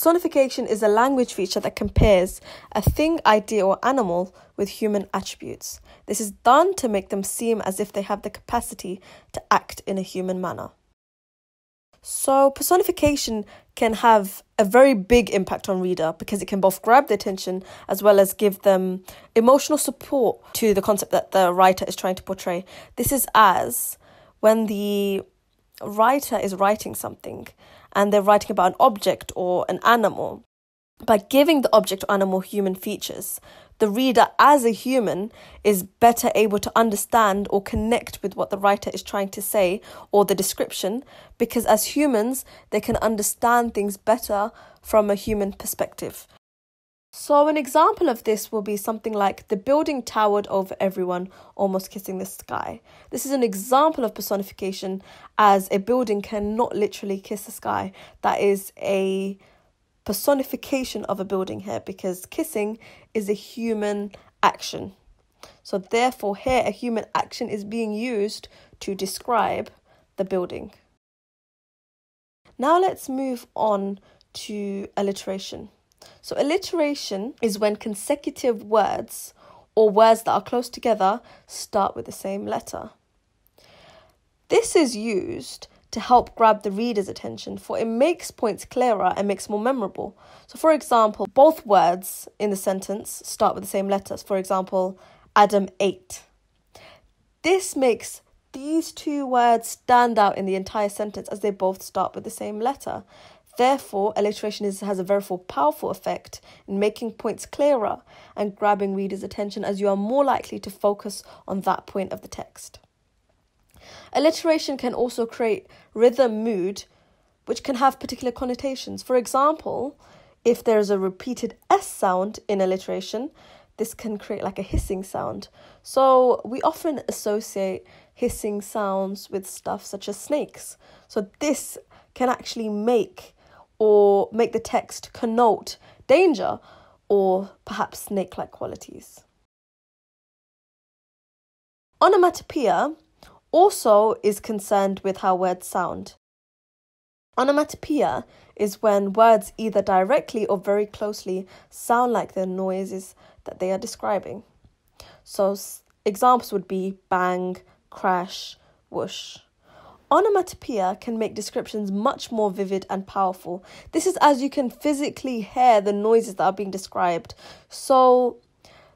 Personification is a language feature that compares a thing, idea, or animal with human attributes. This is done to make them seem as if they have the capacity to act in a human manner. So, personification can have a very big impact on reader because it can both grab the attention as well as give them emotional support to the concept that the writer is trying to portray. This is as when the writer is writing something and they're writing about an object or an animal. By giving the object or animal human features, the reader, as a human, is better able to understand or connect with what the writer is trying to say or the description because, as humans, they can understand things better from a human perspective. So, an example of this will be something like the building towered over everyone, almost kissing the sky. This is an example of personification, as a building cannot literally kiss the sky. That is a personification of a building here because kissing is a human action. So, therefore, here a human action is being used to describe the building. Now, let's move on to alliteration. So, alliteration is when consecutive words or words that are close together start with the same letter. This is used to help grab the reader's attention, for it makes points clearer and makes more memorable. So, for example, both words in the sentence start with the same letters. For example, Adam ate. This makes these two words stand out in the entire sentence as they both start with the same letter. Therefore, alliteration is, has a very powerful effect in making points clearer and grabbing readers' attention as you are more likely to focus on that point of the text. Alliteration can also create rhythm mood, which can have particular connotations. For example, if there is a repeated S sound in alliteration, this can create like a hissing sound. So we often associate hissing sounds with stuff such as snakes. So this can actually make or make the text connote danger or perhaps snake like qualities. Onomatopoeia also is concerned with how words sound. Onomatopoeia is when words either directly or very closely sound like the noises that they are describing. So, examples would be bang, crash, whoosh. Onomatopoeia can make descriptions much more vivid and powerful. This is as you can physically hear the noises that are being described. So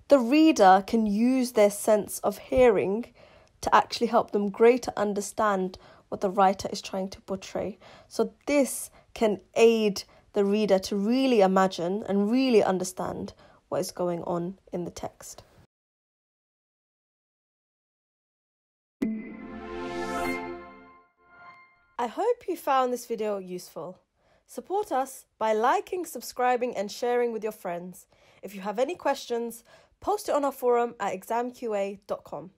the reader can use their sense of hearing to actually help them greater understand what the writer is trying to portray. So this can aid the reader to really imagine and really understand what is going on in the text. I hope you found this video useful. Support us by liking, subscribing, and sharing with your friends. If you have any questions, post it on our forum at examqa.com.